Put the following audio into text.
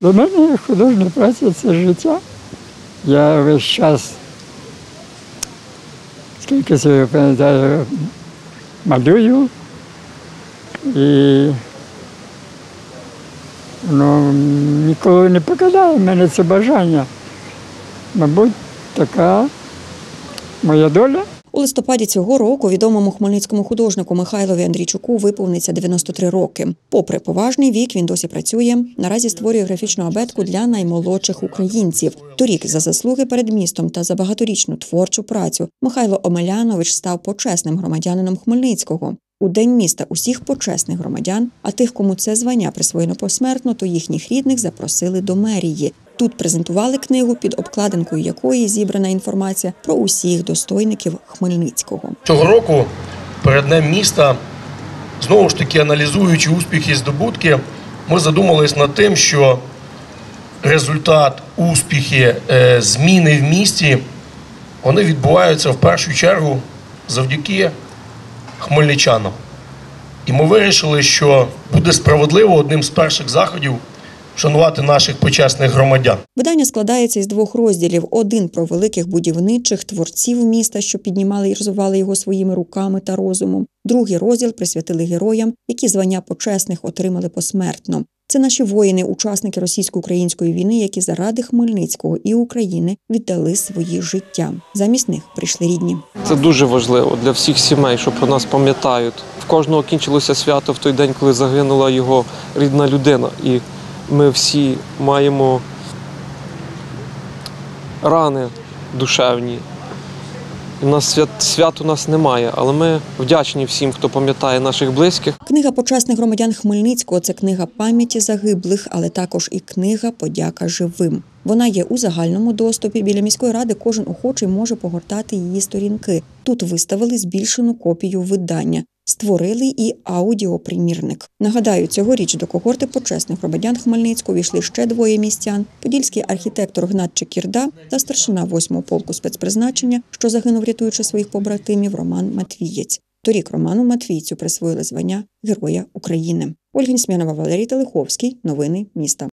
Для мене художня праця це життя. Я весь час, скільки себе пам'ятаю, малюю і ну, ніколи не покидає мене це бажання. Мабуть, така моя доля. У листопаді цього року відомому хмельницькому художнику Михайлові Андрійчуку виповниться 93 роки. Попри поважний вік, він досі працює. Наразі створює графічну абетку для наймолодших українців. Торік за заслуги перед містом та за багаторічну творчу працю Михайло Омелянович став почесним громадянином Хмельницького. У день міста усіх почесних громадян, а тих, кому це звання присвоєно посмертно, то їхніх рідних запросили до мерії. Тут презентували книгу, під обкладинкою якої зібрана інформація про усіх достойників Хмельницького. Цього року перед Днем міста, знову ж таки аналізуючи успіхи і здобутки, ми задумались над тим, що результат, успіхи, е, зміни в місті вони відбуваються в першу чергу завдяки хмельничанам. І ми вирішили, що буде справедливо одним з перших заходів шанувати наших почесних громадян. Видання складається із двох розділів: один про великих будівничих творців міста, що піднімали і розвивали його своїми руками та розумом. Другий розділ присвятили героям, які звання почесних отримали посмертно. Це наші воїни, учасники російсько-української війни, які заради Хмельницького і України віддали свої життя. Замість них прийшли рідні. Це дуже важливо для всіх сімей, що про нас пам'ятають. В кожного кінчилося свято в той день, коли загинула його рідна людина. І ми всі маємо рани душевні. В нас свят, свят у нас немає, але ми вдячні всім, хто пам'ятає наших близьких. Книга почесних громадян Хмельницького це книга пам'яті загиблих, але також і книга Подяка живим. Вона є у загальному доступі. Біля міської ради кожен охочий може погортати її сторінки. Тут виставили збільшену копію видання. Створили і аудіопримірник. Нагадаю, цьогоріч до когорти почесних громадян Хмельницького війшли ще двоє містян: подільський архітектор Гнат Чекірда та старшина 8-го полку спецпризначення, що загинув, рятуючи своїх побратимів, Роман Матвієць. Торік Роману Матвійцю присвоїли звання Героя України. Ольга Смянова, Валерій Телеховський. Новини міста.